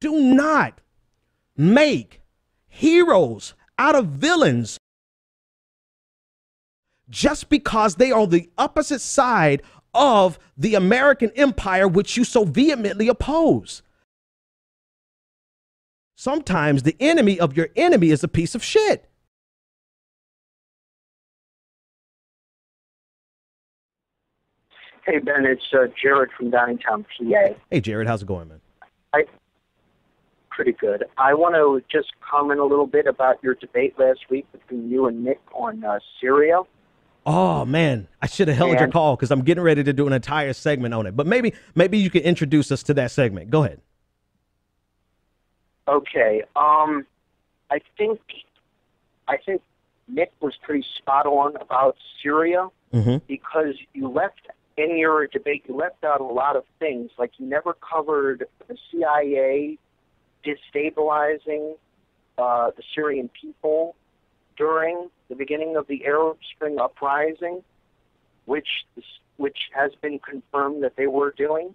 Do not make heroes out of villains just because they are the opposite side of the American empire, which you so vehemently oppose. Sometimes the enemy of your enemy is a piece of shit. Hey Ben, it's uh, Jared from Downingtown, PA. Hey, Jared, how's it going, man? I pretty good. I want to just comment a little bit about your debate last week between you and Nick on uh, Syria. Oh man, I should have held your call because I'm getting ready to do an entire segment on it. But maybe, maybe you can introduce us to that segment. Go ahead. Okay. Um, I think I think Nick was pretty spot on about Syria Mm-hmm. because you left in your debate you left out a lot of things like you never covered the CIA destabilizing uh, the Syrian people during the beginning of the Arab Spring uprising, which which has been confirmed that they were doing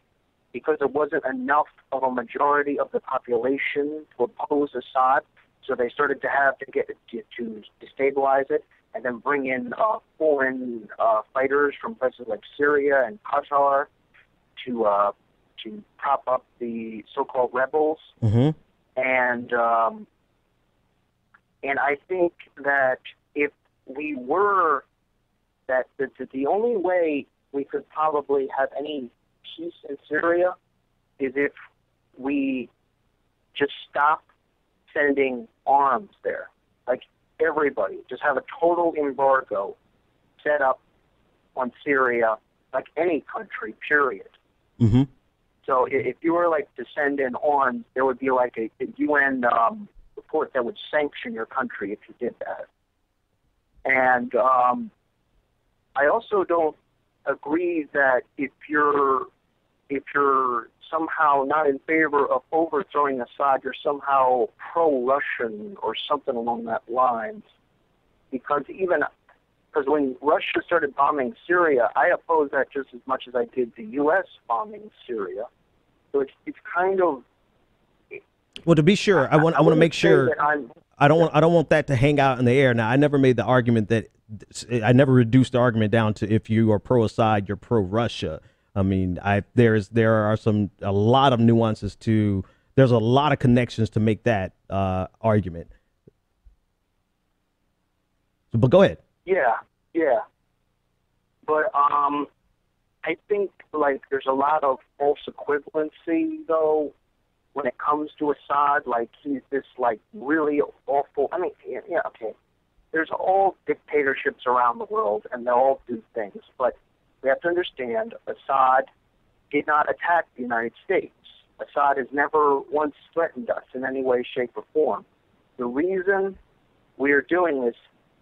because it wasn't enough of a majority of the population to oppose Assad. So they started to have to get to, to destabilize it and then bring in uh, foreign uh, fighters from places like Syria and Qatar to uh, to prop up the so-called rebels. Mm-hmm. And um, and I think that if we were that the, only way we could probably have any peace in Syria is if we just stop sending arms there. Like everybody, just have a total embargo set up on Syria, like any country, period. Mm-hmm. So if you were like to send in arms, there would be like a, a UN um, report that would sanction your country if you did that. And um, I also don't agree that if you're if you're somehow not in favor of overthrowing Assad, you're somehow pro-Russian or something along that lines. Because even because when Russia started bombing Syria, I opposed that just as much as I did the U.S. bombing Syria. So it's it's kind of Well, to be sure, I want I want to make sure I'm I don't want I don't want that to hang out in the air. Now, I never made the argument that I never reduced the argument down to if you are pro Assad, you're pro Russia. I mean, I there's there are some a lot of nuances to there's a lot of connections to make that uh, argument. But go ahead. Yeah, yeah. But um, I think like there's a lot of false equivalency though when it comes to Assad. Like he's this like really awful. I mean, yeah, okay. There's all dictatorships around the world, and they all do things. But we have to understand, Assad did not attack the United States. Assad has never once threatened us in any way, shape, or form. The reason we are doing this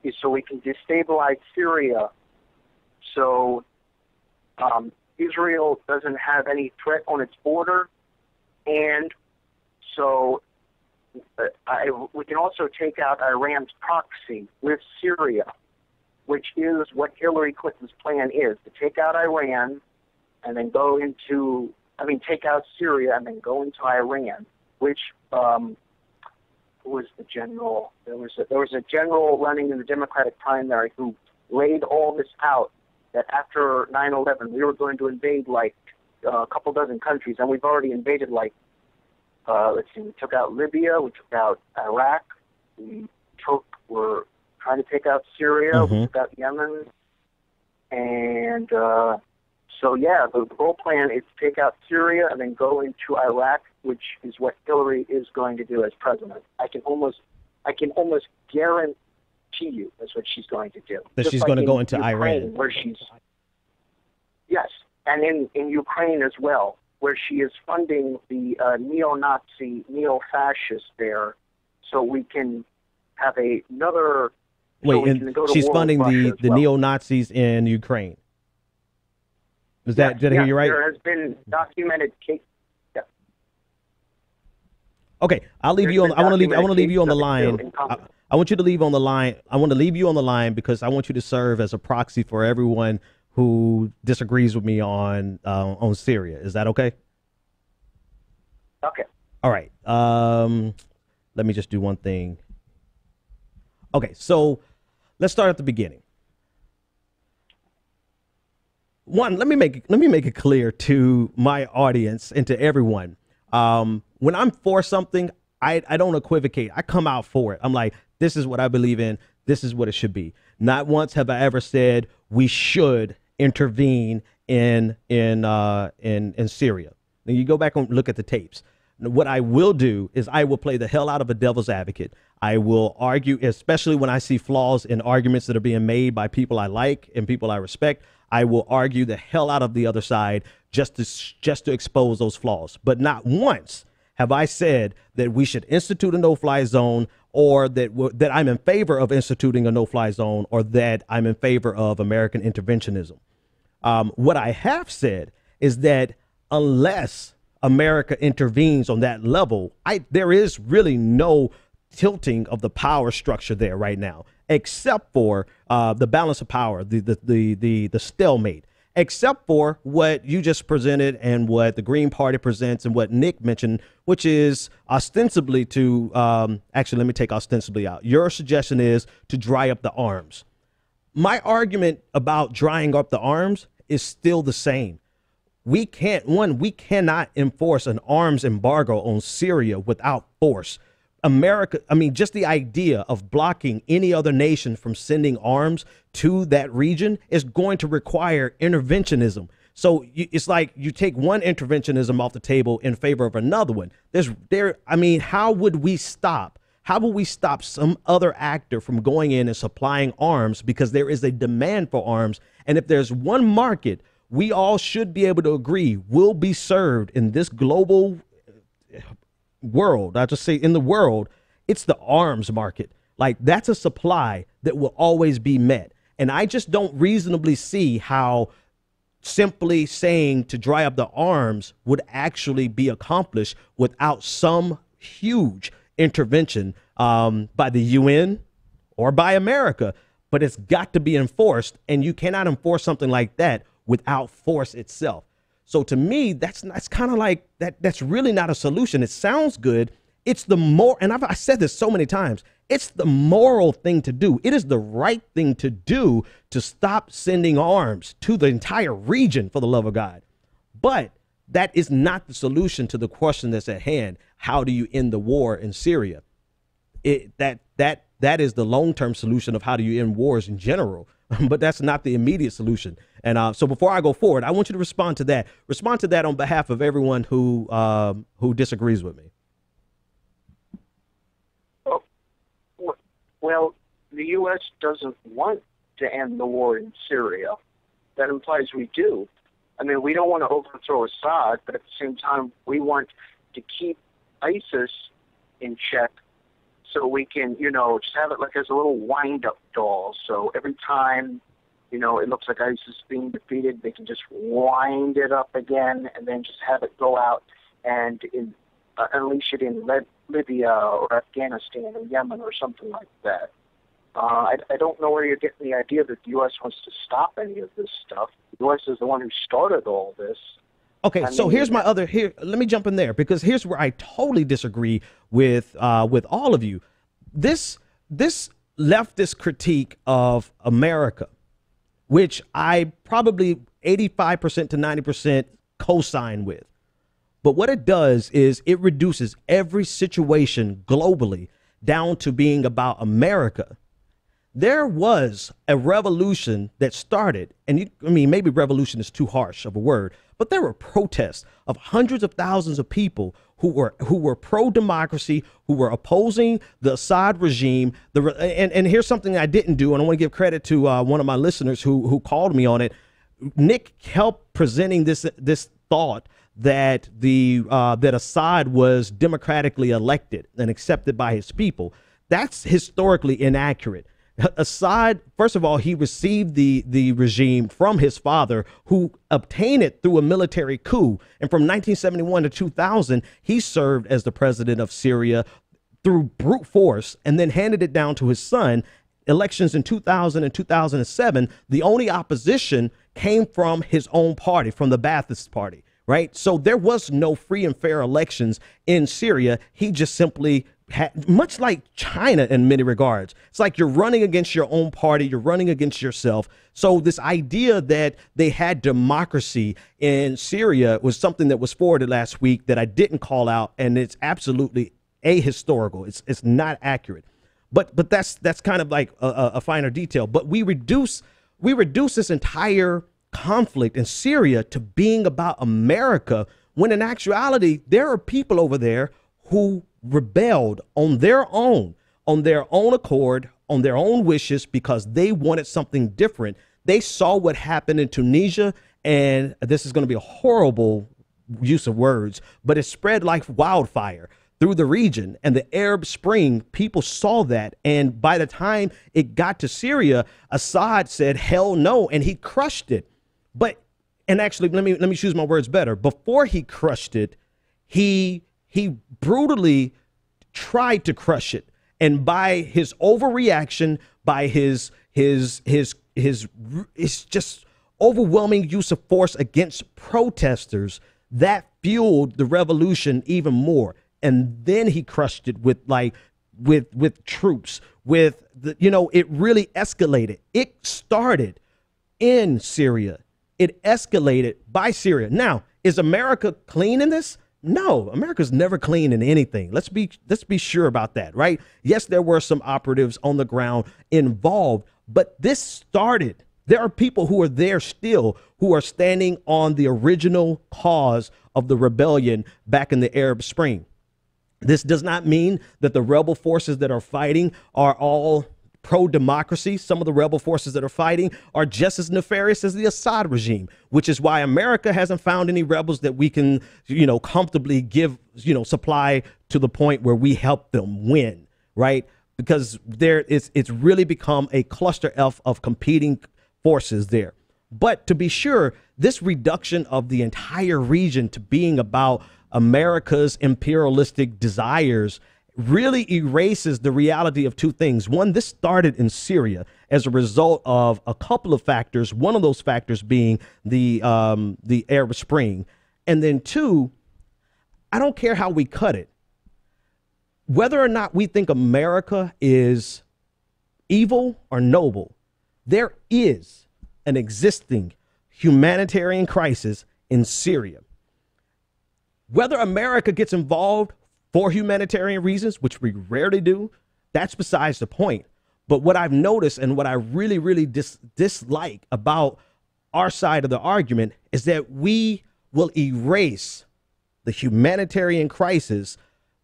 is so we can destabilize Syria so um, Israel doesn't have any threat on its border, and so uh, I, we can also take out Iran's proxy with Syria, which is what Hillary Clinton's plan is to take out Iran and then go into, I mean, take out Syria and then go into Iran, which um, was the general? There was a, there was a general running in the Democratic primary who laid all this out. That after 9/11, we were going to invade like uh, a couple dozen countries, and we've already invaded like uh, let's see, we took out Libya, we took out Iraq, we took we're trying to take out Syria, we Mhm. took out Yemen, and uh, so yeah, the, the whole plan is to take out Syria and then go into Iraq, which is what Hillary is going to do as president. I can almost, I can almost guarantee you that's what she's going to do. That Just she's like gonna go into Ukraine, Iran. where she's yes, and in in Ukraine as well, where she is funding the uh, neo-Nazi, neo-fascists there, so we can have a, another. Wait, we and to she's funding the the well. neo Nazis in Ukraine. Is that Yes, did I yes, hear you right? There has been documented case. Okay, I'll leave There's you on. I want to leave. I want to leave you on the line. cases of it too, I, in I want you to leave on the line. I want to leave you on the line because I want you to serve as a proxy for everyone who disagrees with me on uh, on Syria. Is that okay? Okay. All right. Um, let me just do one thing. Okay, so let's start at the beginning. One, let me make let me make it clear to my audience and to everyone. Um, when I'm for something, I, I don't equivocate. I come out for it. I'm like, this is what I believe in. This is what it should be. Not once have I ever said we should intervene in in uh, in in Syria. Now you go back and look at the tapes. What I will do is I will play the hell out of a devil's advocate. I will argue, especially when I see flaws in arguments that are being made by people I like and people I respect. I will argue the hell out of the other side just to just to expose those flaws. But not once have I said that we should institute a no-fly zone or that w- that I'm in favor of instituting a no-fly zone or that I'm in favor of American interventionism. Um, what I have said is that unless America intervenes on that level, I there is really no tilting of the power structure there right now, except for uh, the balance of power, the the the the, the stalemate except for what you just presented and what the Green Party presents and what Nick mentioned, which is ostensibly to um, actually, let me take ostensibly out. Your suggestion is to dry up the arms. My argument about drying up the arms is still the same. We can't, one, we cannot enforce an arms embargo on Syria without force. America, I mean, just the idea of blocking any other nation from sending arms to that region is going to require interventionism. So it's like you take one interventionism off the table in favor of another one. There's there. I mean, how would we stop? How will we stop some other actor from going in and supplying arms because there is a demand for arms? And if there's one market we all should be able to agree will be served in this global world, I just say in the world, it's the arms market. Like that's a supply that will always be met. And I just don't reasonably see how simply saying to dry up the arms would actually be accomplished without some huge intervention um, by the UN or by America. But it's got to be enforced, and you cannot enforce something like that without force itself. So to me, that's that's kind of like that. That's really not a solution. It sounds good. It's the more, and I've I said this so many times. It's the moral thing to do. It is the right thing to do to stop sending arms to the entire region for the love of God. But that is not the solution to the question that's at hand. How do you end the war in Syria? It, that that that is the long term solution of how do you end wars in general. but that's not the immediate solution. And uh, so before I go forward, I want you to respond to that. Respond to that on behalf of everyone who um, who disagrees with me. Well, the U.S. doesn't want to end the war in Syria. That implies we do. I mean, we don't want to overthrow Assad, but at the same time, we want to keep ISIS in check so we can, you know, just have it like as a little wind-up doll. So every time, you know, it looks like ISIS is being defeated, they can just wind it up again and then just have it go out and in, uh, unleash it in Lib- Libya or Afghanistan or Yemen or something like that. Uh, I, I don't know where you're getting the idea that the U.S. wants to stop any of this stuff. The U.S. is the one who started all this. Okay, I so here's my other here. Let me jump in there because here's where I totally disagree with uh, with all of you. This this leftist critique of America, which I probably 85% to 90% co-sign with. But what it does is it reduces every situation globally down to being about America. There was a revolution that started, and you, I mean, maybe revolution is too harsh of a word, but there were protests of hundreds of thousands of people who were who were pro democracy, who were opposing the Assad regime. The and and here's something I didn't do, and I want to give credit to uh, one of my listeners who who called me on it. Nick helped presenting this this thought that the uh, that Assad was democratically elected and accepted by his people. That's historically inaccurate. Assad, first of all, he received the, the regime from his father, who obtained it through a military coup. And from 1971 to 2000, he served as the president of Syria through brute force and then handed it down to his son. Elections in 2000 and 2007, the only opposition came from his own party, from the Ba'athist Party right? So there was no free and fair elections in Syria. He just simply had, much like China in many regards. It's like you're running against your own party, you're running against yourself. So this idea that they had democracy in Syria was something that was forwarded last week that I didn't call out, and it's absolutely ahistorical. It's it's not accurate. But but that's that's kind of like a, a finer detail. But we reduce we reduce this entire conflict in Syria to being about America when in actuality there are people over there who rebelled on their own, on their own accord, on their own wishes because they wanted something different. They saw what happened in Tunisia, and this is going to be a horrible use of words, but it spread like wildfire through the region and the Arab Spring, people saw that. And by the time it got to Syria, Assad said, hell no, and he crushed it. But and actually let me let me choose my words better. Before he crushed it, he he brutally tried to crush it. And by his overreaction, by his his his his it's just overwhelming use of force against protesters, that fueled the revolution even more. And then he crushed it with like with with troops, with the you know, it really escalated. It started in Syria. It escalated by Syria. Now, is America clean in this? No, America's never clean in anything. Let's be let's be sure about that, right? Yes, there were some operatives on the ground involved, but this started. There are people who are there still who are standing on the original cause of the rebellion back in the Arab Spring. This does not mean that the rebel forces that are fighting are all pro democracy. Some of the rebel forces that are fighting are just as nefarious as the Assad regime, which is why America hasn't found any rebels that we can, you know, comfortably give, you know, supply to the point where we help them win, right? Because there is it's really become a cluster F of competing forces there. But to be sure, this reduction of the entire region to being about America's imperialistic desires really erases the reality of two things. One, this started in Syria as a result of a couple of factors. One of those factors being the um, the Arab Spring, and then two, I don't care how we cut it. Whether or not we think America is evil or noble, there is an existing humanitarian crisis in Syria. Whether America gets involved for humanitarian reasons, which we rarely do, that's besides the point. But what I've noticed and what I really, really dis- dislike about our side of the argument is that we will erase the humanitarian crisis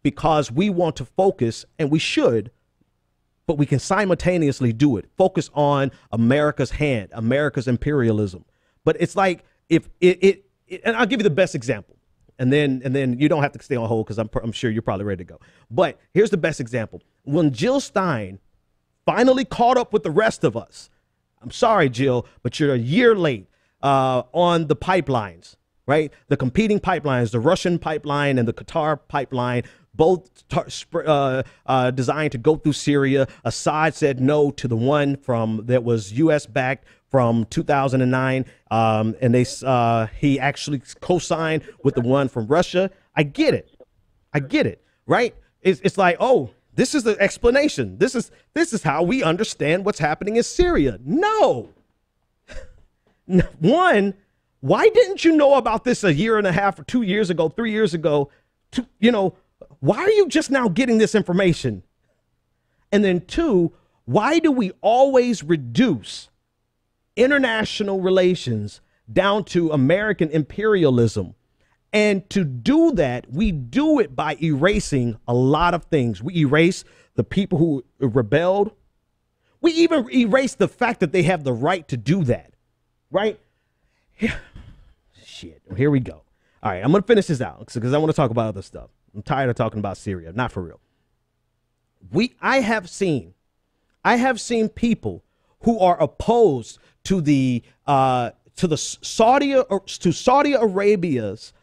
because we want to focus, and we should, but we can simultaneously do it. Focus on America's hand, America's imperialism. But it's like if it, it, it and I'll give you the best example and then and then you don't have to stay on hold because I'm, I'm sure you're probably ready to go. But here's the best example: when Jill Stein finally caught up with the rest of us. I'm sorry, Jill, but you're a year late uh, on the pipelines, right? The competing pipelines, the Russian pipeline and the Qatar pipeline, both uh, uh, designed to go through Syria. Assad said no to the one from that was U.S. backed from 2009, um, and they uh, he actually co-signed with the one from Russia. I get it, I get it, right? It's, it's like, oh, this is the explanation. This is this is how we understand what's happening in Syria. No, one, why didn't you know about this a year and a half or two years ago, three years ago? To, you know, why are you just now getting this information? And then two, why do we always reduce international relations down to American imperialism. And to do that, we do it by erasing a lot of things. We erase the people who rebelled. We even erase the fact that they have the right to do that, right? Shit, here we go. All right, I'm going to finish this out because I want to talk about other stuff. I'm tired of talking about Syria, not for real. We I have seen I have seen people who are opposed to the uh, to the Saudi to Saudi Arabia's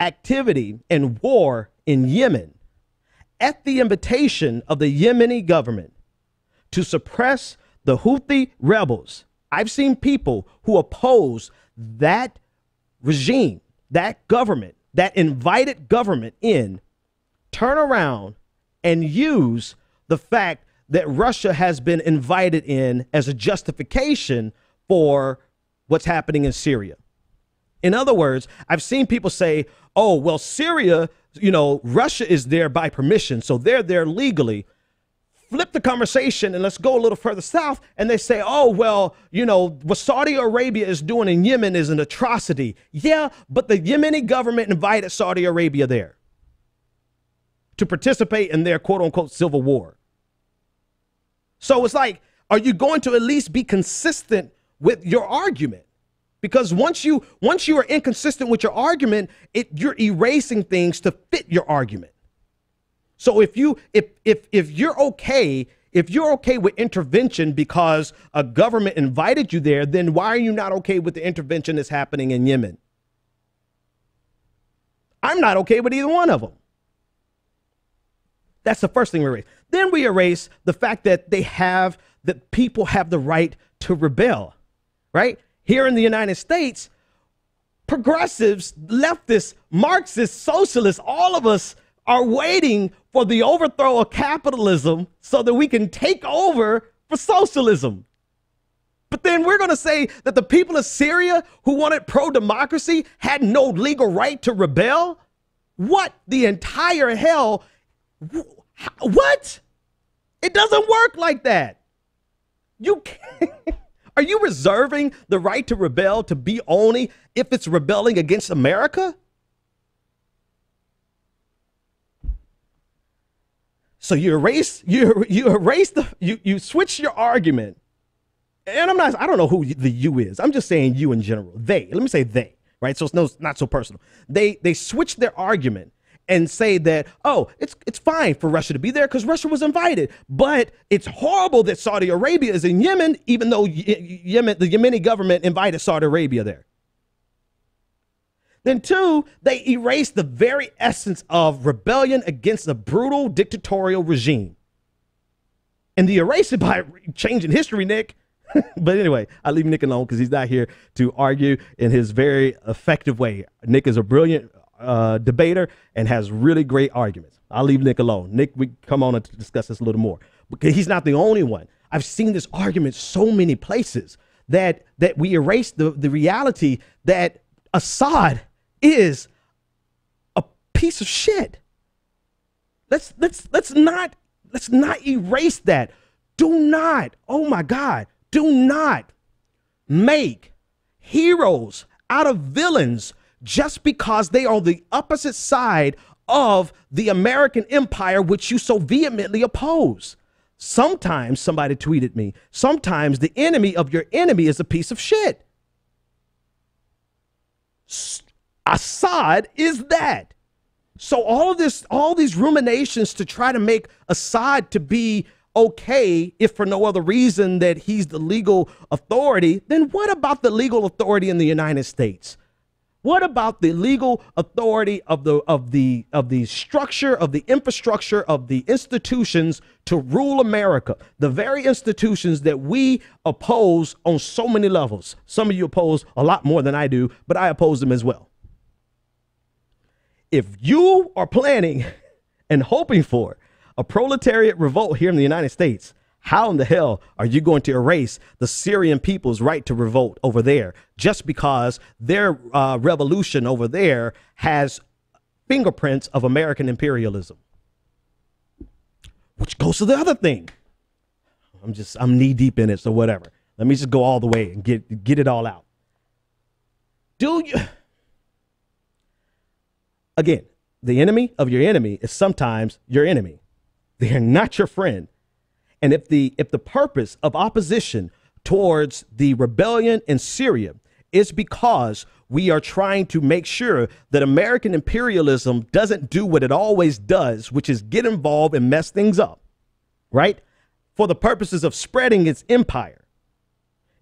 activity and war in Yemen at the invitation of the Yemeni government to suppress the Houthi rebels. I've seen people who oppose that regime, that government, that invited government in, turn around and use the fact that Russia has been invited in as a justification for what's happening in Syria. In other words, I've seen people say, oh, well, Syria, you know, Russia is there by permission, so they're there legally. Flip the conversation and let's go a little further south. And they say, oh, well, you know, what Saudi Arabia is doing in Yemen is an atrocity. Yeah, but the Yemeni government invited Saudi Arabia there to participate in their quote unquote civil war. So it's like, are you going to at least be consistent with your argument? Because once you once you are inconsistent with your argument, it you're erasing things to fit your argument. So if you if if if you're okay, if you're okay with intervention because a government invited you there, then why are you not okay with the intervention that's happening in Yemen? I'm not okay with either one of them. That's the first thing we erase. Then we erase the fact that they have that people have the right to rebel, right? Here in the United States, progressives, leftists, Marxists, socialists, all of us are waiting for the overthrow of capitalism so that we can take over for socialism. But then we're going to say that the people of Syria who wanted pro democracy had no legal right to rebel? What the entire hell? What? It doesn't work like that. You. Are you reserving the right to rebel to be only if it's rebelling against America? So you erase you you erase the you you switch your argument. And I'm not I don't know who the you is. I'm just saying you in general. They. Let me say they, right? So it's no not so personal. They they switch their argument and say that oh it's it's fine for Russia to be there because Russia was invited, but it's horrible that Saudi Arabia is in Yemen, even though Yemen the Yemeni government invited Saudi Arabia there. Then two, they erase the very essence of rebellion against a brutal dictatorial regime. And they erase it by changing history, Nick. but anyway, I leave Nick alone because he's not here to argue in his very effective way. Nick is a brilliant uh, debater and has really great arguments. I'll leave Nick alone. Nick, we come on and discuss this a little more because he's not the only one. I've seen this argument so many places that that we erase the, the reality that Assad is a piece of shit. Let's let's let's not let's not erase that. Do not, oh my God, do not make heroes out of villains just because they are the opposite side of the American empire, which you so vehemently oppose. Sometimes, somebody tweeted me, sometimes the enemy of your enemy is a piece of shit. Assad is that. So all of this, all these ruminations to try to make Assad to be okay, if for no other reason that he's the legal authority, then what about the legal authority in the United States? What about the legal authority of the of the of the structure of the infrastructure of the institutions to rule America? The very institutions that we oppose on so many levels. Some of you oppose a lot more than I do, but I oppose them as well. If you are planning and hoping for a proletariat revolt here in the United States, how in the hell are you going to erase the Syrian people's right to revolt over there just because their uh, revolution over there has fingerprints of American imperialism? Which goes to the other thing. I'm just I'm knee deep in it, so whatever. Let me just go all the way and get get it all out. Do you again, the enemy of your enemy is sometimes your enemy. They are not your friend. And if the if the purpose of opposition towards the rebellion in Syria is because we are trying to make sure that American imperialism doesn't do what it always does, which is get involved and mess things up, right? For the purposes of spreading its empire.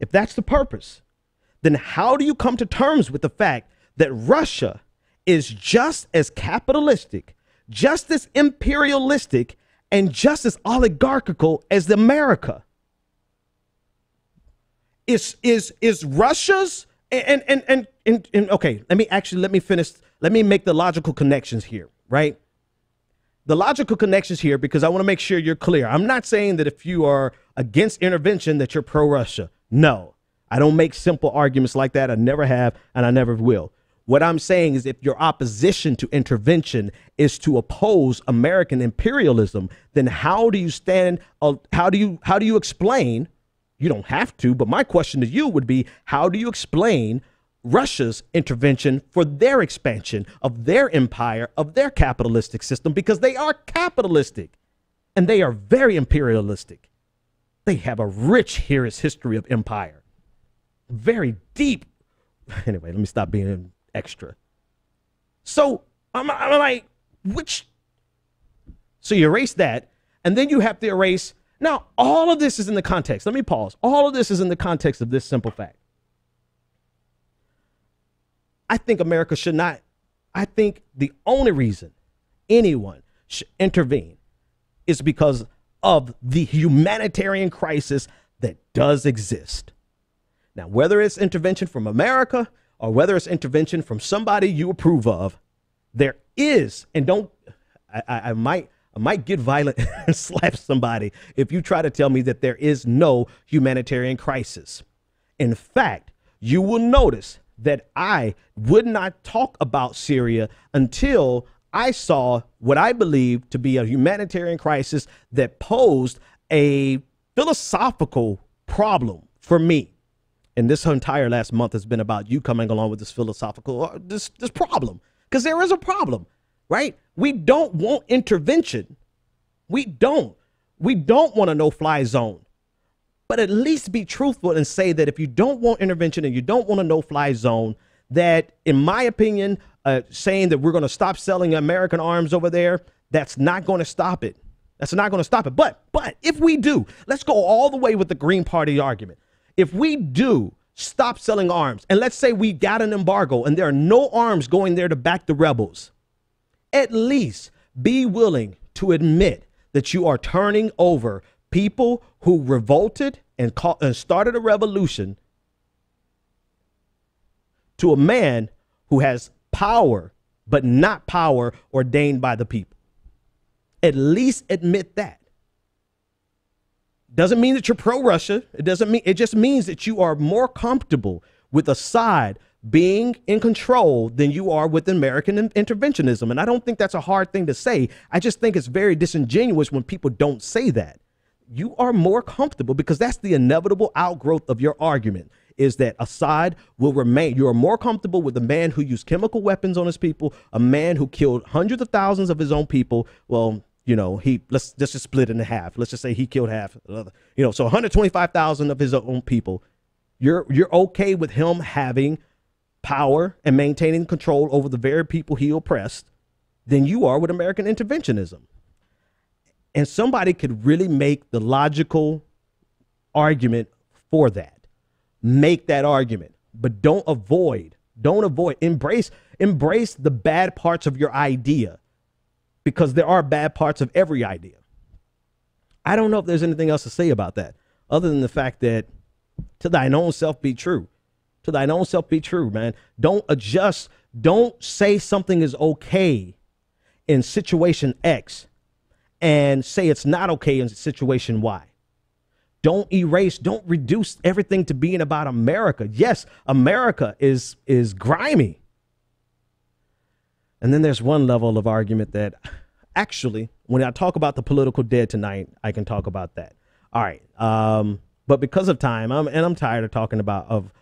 If that's the purpose, then how do you come to terms with the fact that Russia is just as capitalistic, just as imperialistic and just as oligarchical as America. Is, is, is Russia's and and, and and and okay, let me actually let me finish. Let me make the logical connections here, right? The logical connections here because I want to make sure you're clear. I'm not saying that if you are against intervention that you're pro Russia. No. I don't make simple arguments like that. I never have and I never will. What I'm saying is if your opposition to intervention is to oppose American imperialism, then how do you stand uh, how do you how do you explain you don't have to, but my question to you would be how do you explain Russia's intervention for their expansion of their empire, of their capitalistic system, because they are capitalistic and they are very imperialistic. They have a rich here's history of empire, very deep. Anyway, let me stop being extra. So I'm, I'm like, which? So you erase that, and then you have to erase now, all of this is in the context. Let me pause. All of this is in the context of this simple fact. I think America should not, I think the only reason anyone should intervene is because of the humanitarian crisis that does exist. Now, whether it's intervention from America or whether it's intervention from somebody you approve of, there is, and don't, I, I, I might I might get violent and slap somebody if you try to tell me that there is no humanitarian crisis. In fact, you will notice that I would not talk about Syria until I saw what I believe to be a humanitarian crisis that posed a philosophical problem for me. And this entire last month has been about you coming along with this philosophical uh, this this problem because there is a problem, right? We don't want intervention. We don't. We don't want a no fly zone. But at least be truthful and say that if you don't want intervention and you don't want a no fly zone, that in my opinion, uh, saying that we're going to stop selling American arms over there, that's not going to stop it. That's not going to stop it. But but if we do, let's go all the way with the Green Party argument. If we do stop selling arms, and let's say we got an embargo and there are no arms going there to back the rebels, at least be willing to admit that you are turning over people who revolted and, and uh, started a revolution to a man who has power, but not power ordained by the people. At least admit that. Doesn't mean that you're pro Russia. It doesn't mean it just means that you are more comfortable with Assad being in control than you are with American interventionism. And I don't think that's a hard thing to say. I just think it's very disingenuous when people don't say that. You are more comfortable because that's the inevitable outgrowth of your argument is that Assad will remain. You are more comfortable with a man who used chemical weapons on his people, a man who killed hundreds of thousands of his own people. Well, you know, he let's, let's just split it in half. Let's just say he killed half. Uh, you know, so 125,000 of his own people. You're you're okay with him having power and maintaining control over the very people he oppressed than you are with American interventionism. And somebody could really make the logical argument for that. Make that argument, but don't avoid, don't avoid, embrace, embrace the bad parts of your idea because there are bad parts of every idea. I don't know if there's anything else to say about that other than the fact that to thine own self be true to thine own self be true, man. Don't adjust. Don't say something is okay in situation X and say it's not okay in situation Y. Don't erase, don't reduce everything to being about America. Yes, America is is grimy. And then there's one level of argument that actually, when I talk about the political dead tonight, I can talk about that. All right. Um, but because of time, I'm and I'm tired of talking about of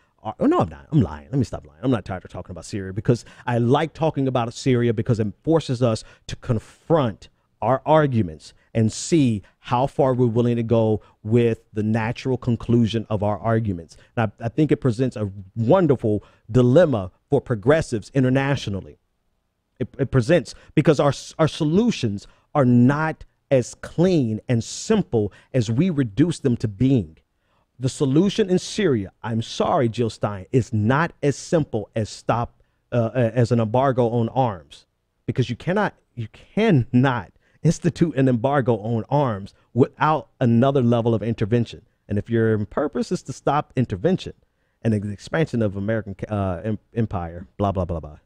Oh, no, I'm not. I'm lying. Let me stop lying. I'm not tired of talking about Syria because I like talking about Syria because it forces us to confront our arguments and see how far we're willing to go with the natural conclusion of our arguments. And I, I think it presents a wonderful dilemma for progressives internationally. It, it presents because our, our solutions are not as clean and simple as we reduce them to being. The solution in Syria, I'm sorry, Jill Stein, is not as simple as stop uh, as an embargo on arms, because you cannot you cannot institute an embargo on arms without another level of intervention. And if your purpose is to stop intervention, and the expansion of American uh, em- empire. Blah blah blah blah.